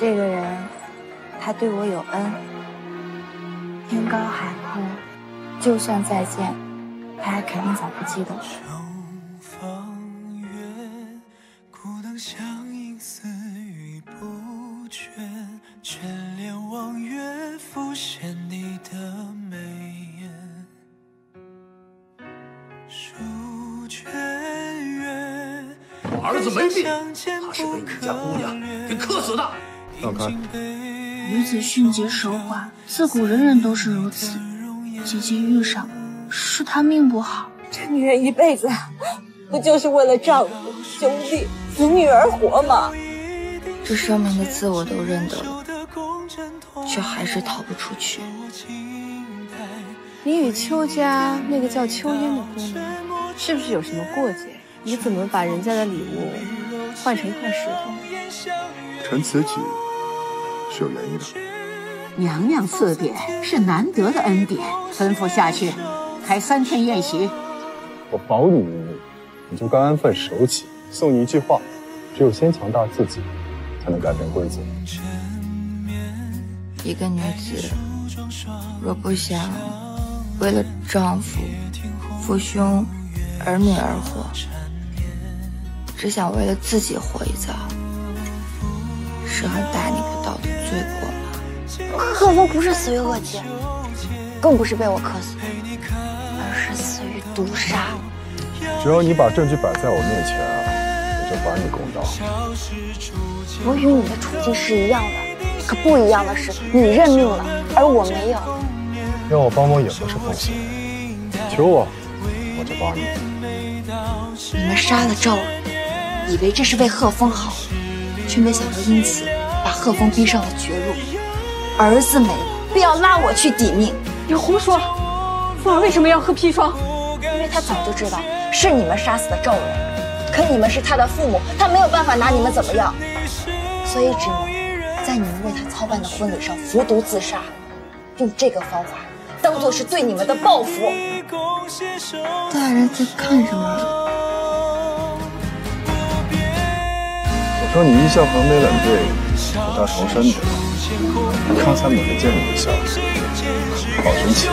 这个人，他对我有恩，天高海阔，就算再见，他还肯定早不记得我。儿子没病，他是被你家姑娘给克死的。让开！女子迅捷守寡，自古人人都是如此。姐姐遇上，是她命不好。这女人一辈子，不就是为了丈夫、兄弟、子女而活吗？这上面的字我都认得了，却还是逃不出去。你与邱家那个叫秋烟的姑娘，是不是有什么过节？你怎么把人家的礼物换成一块石头？陈此举是有原因的。娘娘赐典是难得的恩典，吩咐下去开三天宴席。我保你一命，你就该安分守己。送你一句话：只有先强大自己，才能改变规则。一个女子若不想为了丈夫、父兄、儿女而活。只想为了自己活一遭，是很大逆不道的罪过吗？贺峰不是死于恶疾，更不是被我克死，而是死于毒杀。只要你把证据摆在我面前，我就还你公道。我与你的处境是一样的，可不一样的是，你认命了，而我没有。要我帮忙也不是不行，求我，我就帮你。你们杀了赵蕊。以为这是为贺峰好，却没想到因此把贺峰逼上了绝路。儿子没了，便要拉我去抵命。你胡说！凤儿为什么要喝砒霜？因为他早就知道是你们杀死的赵人，可你们是他的父母，他没有办法拿你们怎么样，所以只能在你们为他操办的婚礼上服毒自杀，用这个方法当做是对你们的报复。大人在看什么？说你一向横眉冷对，苦大仇深的，刚才猛地见你一笑，好神奇。